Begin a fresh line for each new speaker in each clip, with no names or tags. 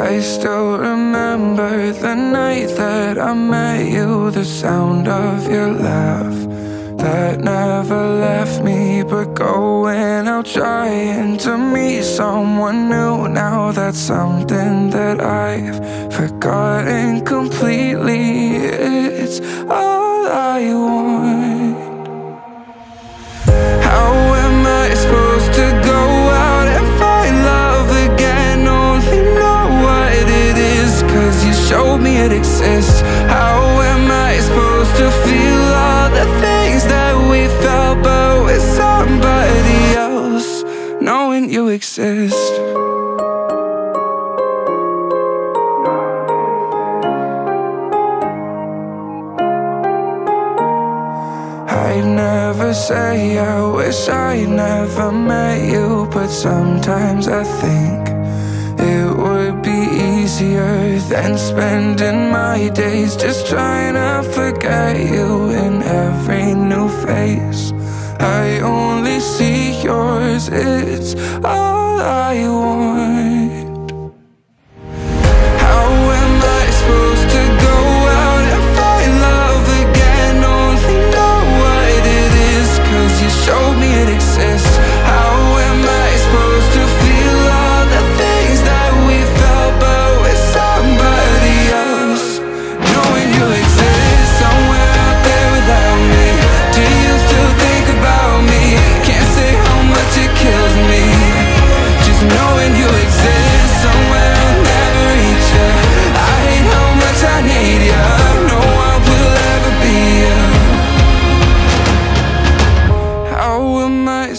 I still remember the night that I met you The sound of your laugh that never left me But going out trying to meet someone new. Now that's something that I've forgotten completely showed me it exists. How am I supposed to feel all the things that we felt But with somebody else? Knowing you exist. I'd never say I wish I never met you But sometimes I think Than spending my days just trying to forget you In every new face. I only see yours, it's all I want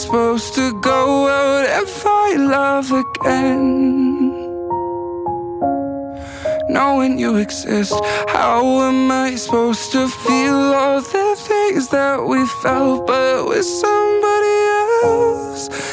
supposed to go out and find love again? Knowing you exist, how am I supposed to feel all the things that we felt? But with somebody else